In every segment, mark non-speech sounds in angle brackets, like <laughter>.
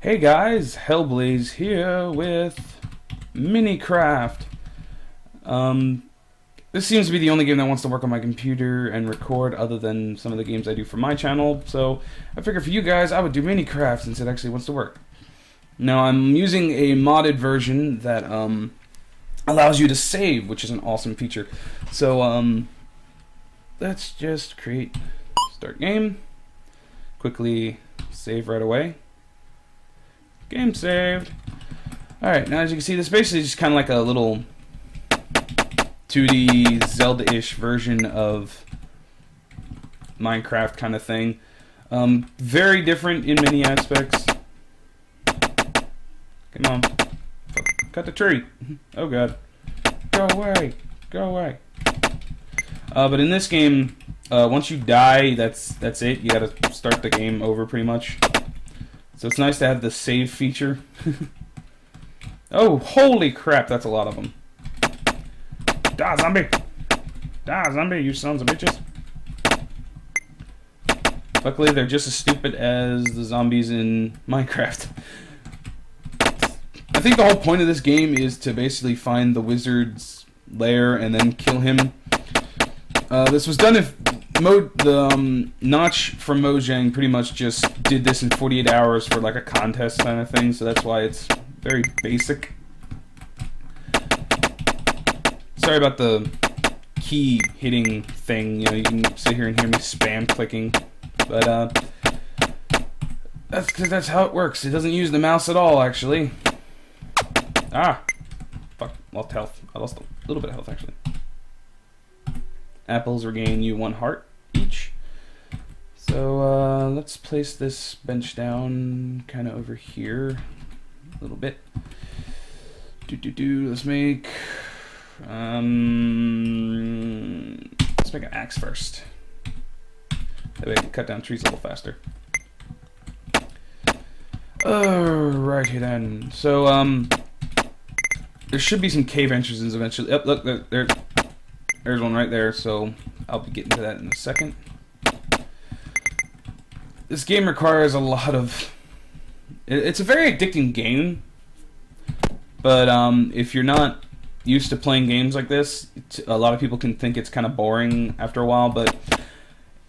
Hey guys, Hellblaze here with MiniCraft. Um, this seems to be the only game that wants to work on my computer and record other than some of the games I do for my channel, so I figured for you guys I would do MiniCraft since it actually wants to work. Now I'm using a modded version that um, allows you to save, which is an awesome feature. So um, let's just create start game, quickly save right away. Game saved. Alright, now as you can see, this basically is just kind of like a little 2D Zelda-ish version of Minecraft kind of thing. Um, very different in many aspects. Come on. Cut the tree. <laughs> Oh god. Go away. Go away. Uh, but in this game, uh, once you die, that's that's it. You gotta start the game over pretty much. So it's nice to have the save feature. <laughs> oh, holy crap, that's a lot of them. Die, zombie! Die, zombie, you sons of bitches. Luckily, they're just as stupid as the zombies in Minecraft. I think the whole point of this game is to basically find the wizard's lair and then kill him. Uh, this was done if Mo, the um, Notch from Mojang pretty much just did this in 48 hours for like a contest kind of thing, so that's why it's very basic. Sorry about the key hitting thing. You know, you can sit here and hear me spam clicking, but uh, that's because that's how it works. It doesn't use the mouse at all, actually. Ah, fuck, lost health. I lost a little bit of health actually. Apples regain you one heart each. So uh, let's place this bench down kind of over here a little bit. Do do do. Let's make um, let's make an axe first. That way I can cut down trees a little faster. Alrighty then. So um, there should be some cave entrances eventually. Look, there, there's one right there. So I'll be getting to that in a second. This game requires a lot of. It's a very addicting game, but um, if you're not used to playing games like this, a lot of people can think it's kind of boring after a while. But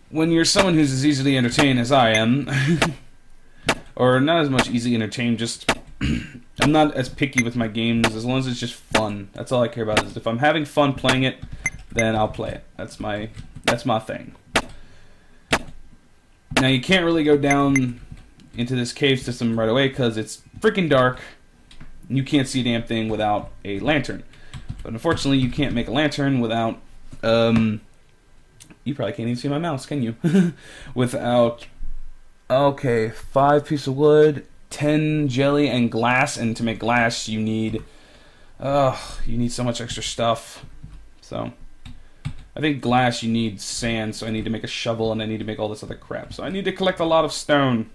when you're someone who's as easily entertained as I am, <laughs> or not as much easily entertained, just <clears throat> I'm not as picky with my games as long as it's just fun. That's all I care about. Is if I'm having fun playing it, then I'll play it. That's my that's my thing. Now you can't really go down into this cave system right away because it's freaking dark. You can't see a damn thing without a lantern. But unfortunately, you can't make a lantern without. Um, you probably can't even see my mouse, can you? <laughs> without. Okay, five pieces of wood, ten jelly, and glass. And to make glass, you need. Oh, you need so much extra stuff. So. I think glass you need sand, so I need to make a shovel and I need to make all this other crap. So I need to collect a lot of stone.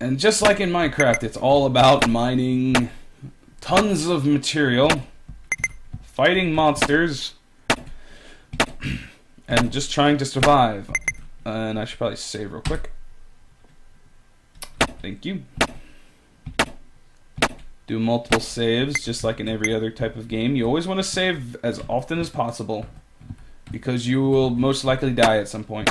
And just like in Minecraft, it's all about mining tons of material, fighting monsters, <clears throat> and just trying to survive. And I should probably save real quick. Thank you do multiple saves just like in every other type of game. You always want to save as often as possible because you will most likely die at some point.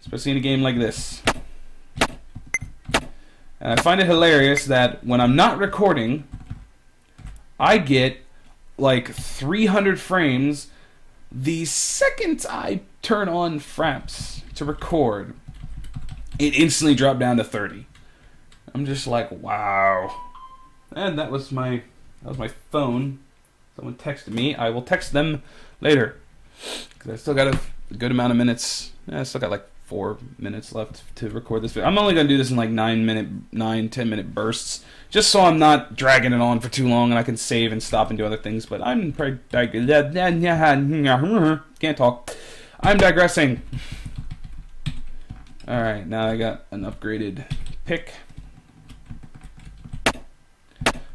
Especially in a game like this. And I find it hilarious that when I'm not recording, I get like 300 frames the second I turn on Fraps to record. It instantly dropped down to 30. I'm just like, wow. And that was my that was my phone. Someone texted me. I will text them later because I still got a good amount of minutes. I still got like four minutes left to record this video. I'm only gonna do this in like nine minute, nine ten minute bursts, just so I'm not dragging it on for too long and I can save and stop and do other things. But I'm pretty can't talk. I'm digressing. All right, now I got an upgraded pick.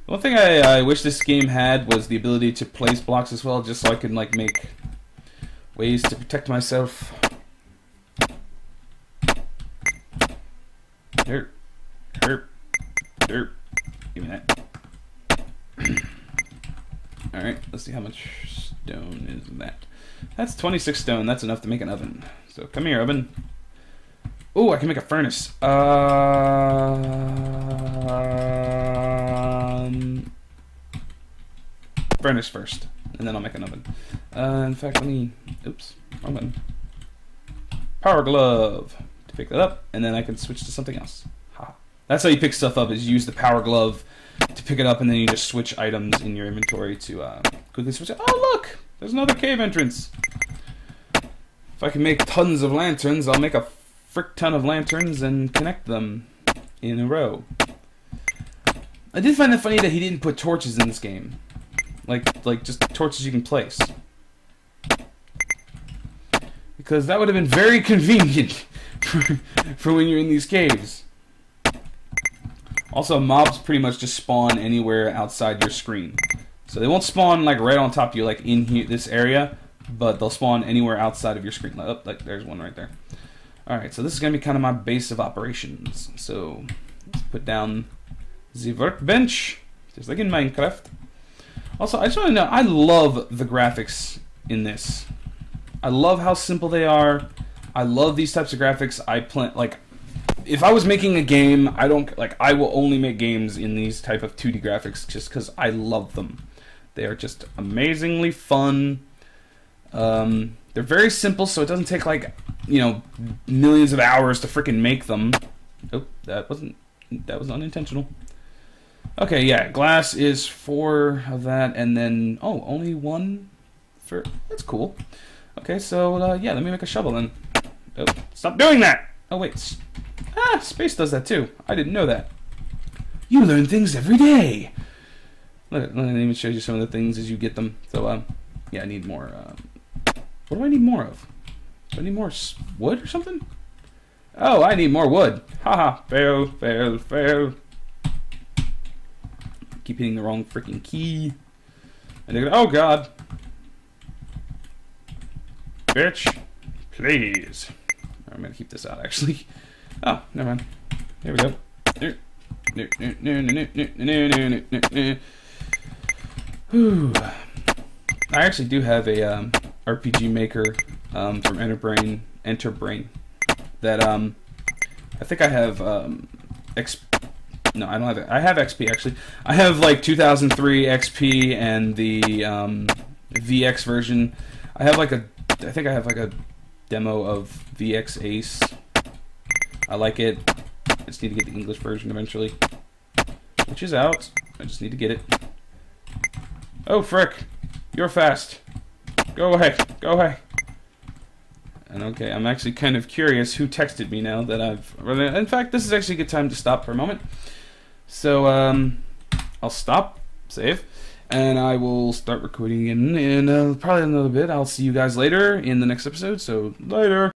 One thing I, I wish this game had was the ability to place blocks as well, just so I can like make ways to protect myself. Dirt. Dirt. Dirt. Give me that. <clears throat> Alright, let's see how much stone is that. That's 26 stone. That's enough to make an oven. So come here, oven. Oh, I can make a furnace. Um, furnace first, and then I'll make an oven. Uh, in fact, let me. Oops, wrong. Power glove to pick that up, and then I can switch to something else. Ha. That's how you pick stuff up. Is use the power glove to pick it up, and then you just switch items in your inventory to uh, quickly switch it. Oh, look! There's another cave entrance. If I can make tons of lanterns, I'll make a frick ton of lanterns and connect them in a row. I did find it funny that he didn't put torches in this game. Like, like just torches you can place. Because that would have been very convenient <laughs> for, for when you're in these caves. Also, mobs pretty much just spawn anywhere outside your screen. So they won't spawn like right on top of you, like in here, this area, but they'll spawn anywhere outside of your screen. like, Oh, like there's one right there. All right, so this is gonna be kind of my base of operations. So let's put down the workbench, just like in Minecraft. Also, I just want to know, I love the graphics in this. I love how simple they are. I love these types of graphics. I plan like if I was making a game, I don't like I will only make games in these type of 2D graphics just cuz I love them. They are just amazingly fun. Um, they're very simple, so it doesn't take like you know millions of hours to freaking make them. Oh, that wasn't that was unintentional. Okay, yeah, glass is four of that, and then oh, only one for that's cool. Okay, so uh, yeah, let me make a shovel then. Oh, stop doing that! Oh wait, ah, space does that too. I didn't know that. You learn things every day. Look, let me even show you some of the things as you get them. So um, yeah, I need more. Um, what do I need more of? Do I need more wood or something? Oh, I need more wood. Haha, fail, fail, fail. Keep hitting the wrong freaking key. And they're gonna, oh god. Bitch, please. I'm gonna keep this out actually. <laughs> Oh, never mind. Here we go. <sighs> I actually do have a um, RPG Maker um, from Enterbrain, Enterbrain, that um, I think I have um. No, I don't have it. I have XP actually. I have like 2003 XP and the um, VX version. I have like a. I think I have like a demo of VX Ace. I like it. I just need to get the English version eventually, which is out. I just need to get it. Oh frick! You're fast. Go away. Go away. And okay, I'm actually kind of curious who texted me now that I've. In fact, this is actually a good time to stop for a moment. So, um, I'll stop, save, and I will start recording in, in uh, probably another bit. I'll see you guys later in the next episode, so later.